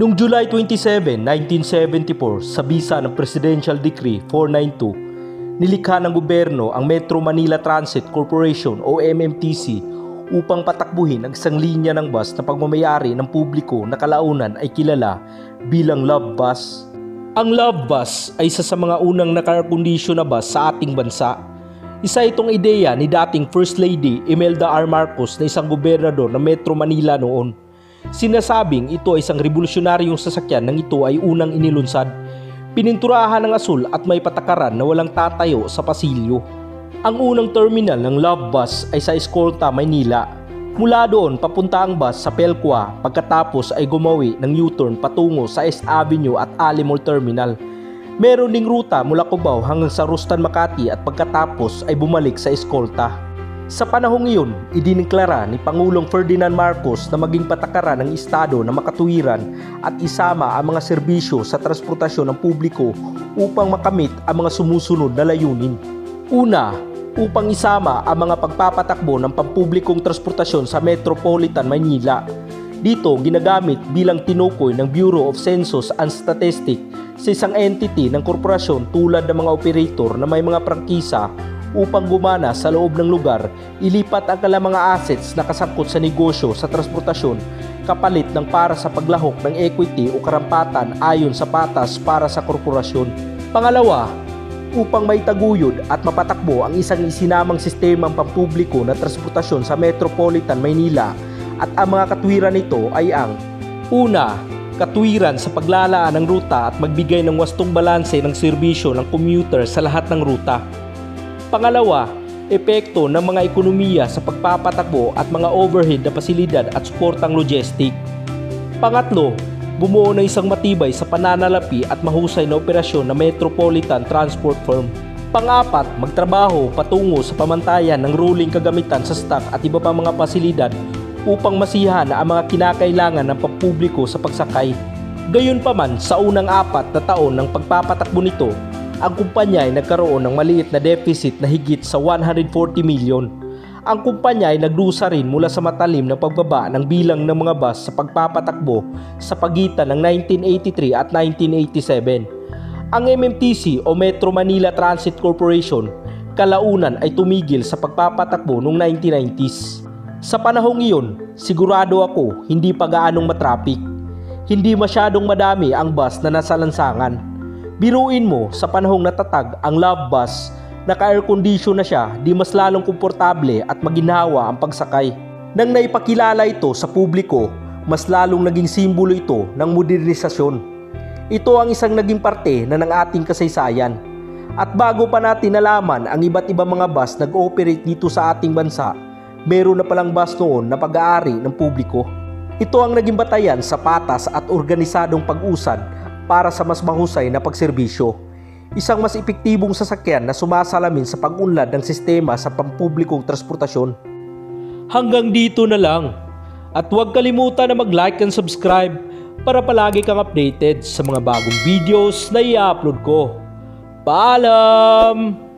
Noong July 27, 1974, sa bisa ng Presidential Decree 492, nilikha ng gobyerno ang Metro Manila Transit Corporation o MMTC upang patakbuhin ang isang linya ng bus na pagmamayari ng publiko na kalaunan ay kilala bilang Love Bus. Ang Love Bus ay isa sa mga unang naka-condition na bus sa ating bansa. Isa itong ideya ni dating First Lady Imelda R. Marcos na isang gobernador ng Metro Manila noon. Sinasabing ito ay isang revolusyonaryong sasakyan nang ito ay unang inilunsad. Pininturahan ng asul at may patakaran na walang tatayo sa pasilyo. Ang unang terminal ng Love Bus ay sa Escolta, Maynila. Mula doon papunta ang bus sa Pelqua pagkatapos ay gumawi ng U-turn patungo sa S Avenue at Alimol Terminal. Meron ding ruta mula Cubao hanggang sa Rustan Makati at pagkatapos ay bumalik sa Escolta. Sa panahong iyon, idiniklara ni Pangulong Ferdinand Marcos na maging patakaran ng Estado na makatuwiran at isama ang mga serbisyo sa transportasyon ng publiko upang makamit ang mga sumusunod na layunin. Una, upang isama ang mga pagpapatakbo ng pampublikong transportasyon sa Metropolitan Manila. Dito ginagamit bilang tinukoy ng Bureau of Census and Statistics sa isang entity ng korporasyon tulad ng mga operator na may mga prangkisa upang gumana sa loob ng lugar, ilipat ang kanilang mga assets na kasangkot sa negosyo sa transportasyon kapalit ng para sa paglahok ng equity o karampatan ayon sa patas para sa korporasyon. Pangalawa, upang may taguyod at mapatakbo ang isang isinamang sistemang pampubliko na transportasyon sa Metropolitan Maynila at ang mga katwiran nito ay ang Una, katwiran sa paglalaan ng ruta at magbigay ng wastong balanse ng serbisyo ng commuter sa lahat ng ruta. Pangalawa, epekto ng mga ekonomiya sa pagpapatakbo at mga overhead na pasilidad at suportang logistic. Pangatlo, bumuo ng isang matibay sa pananalapi at mahusay na operasyon na Metropolitan Transport Firm. Pangapat, magtrabaho patungo sa pamantayan ng ruling kagamitan sa stock at iba pang mga pasilidad upang masiyahan ang mga kinakailangan ng pampubliko sa pagsakay. Gayunpaman, sa unang apat na taon ng pagpapatakbo nito, ang kumpanya ay nagkaroon ng maliit na deficit na higit sa 140 milyon. Ang kumpanya ay nagdusa rin mula sa matalim na pagbaba ng bilang ng mga bus sa pagpapatakbo sa pagitan ng 1983 at 1987. Ang MMTC o Metro Manila Transit Corporation kalaunan ay tumigil sa pagpapatakbo noong 1990s. Sa panahong iyon, sigurado ako hindi pa gaanong matraffic. Hindi masyadong madami ang bus na nasa lansangan. Biruin mo sa panahong natatag ang love bus, naka-air condition na siya, di mas lalong komportable at maginhawa ang pagsakay. Nang naipakilala ito sa publiko, mas lalong naging simbolo ito ng modernisasyon. Ito ang isang naging parte na ng ating kasaysayan. At bago pa natin nalaman ang iba't ibang mga bus nag-ooperate dito sa ating bansa, meron na palang bus noon na pag-aari ng publiko. Ito ang naging batayan sa patas at organisadong pag-usad para sa mas mahusay na pagserbisyo. Isang mas epektibong sasakyan na sumasalamin sa pag-unlad ng sistema sa pampublikong transportasyon. Hanggang dito na lang. At huwag kalimutan na mag-like and subscribe para palagi kang updated sa mga bagong videos na i-upload ko. Paalam!